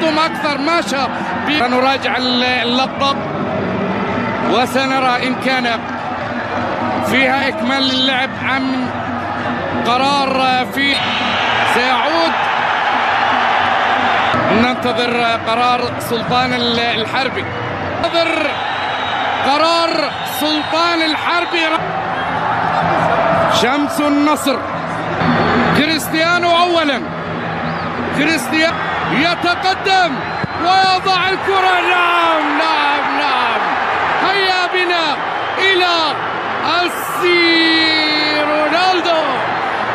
تقدم أكثر ما شاء نراجع اللقطة وسنرى إن كان فيها إكمال اللعب أم قرار في سيعود. ننتظر قرار سلطان الحربي. ننتظر قرار سلطان الحربي. شمس النصر. كريستيانو اولا. كريستيانو يتقدم ويضع الكرة. نعم نعم نعم. هيا بنا إلى السي رونالدو.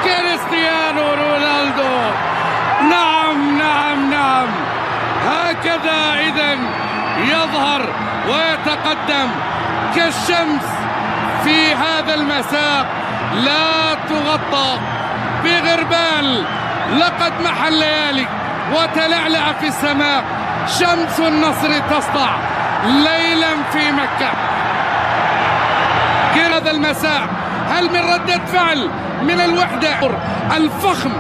كريستيانو رونالدو. نعم نعم نعم. هكذا إذا يظهر ويتقدم. كالشمس في هذا المساء لا تغطى. بغربال لقد محى الليالي وتلعلع في السماء. شمس النصر تسطع ليلا في مكة. هذا المساء؟ هل من ردة فعل من الوحدة؟ الفخم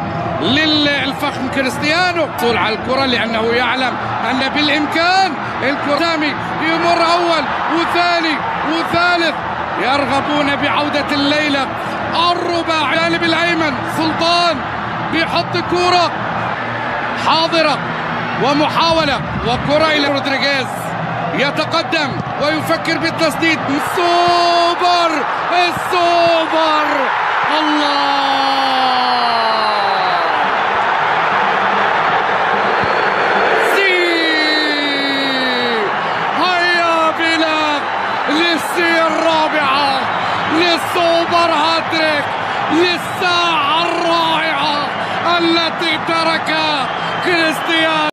للفخم كريستيانو. يحصل على الكرة لأنه يعلم أن بالإمكان الكرة يمر أول وثاني وثالث. يرغبون بعودة الليلة. الرباع جانب الأيمن سلطان بيحط كورة. حاضرة ومحاولة وكرة إلى رودريغيز يتقدم ويفكر بالتسديد. السوبر السوبر! الله! للسي الرابعة للسوبر هاتريك للساعة الرائعة التي تركها كريستيانو